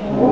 Oh.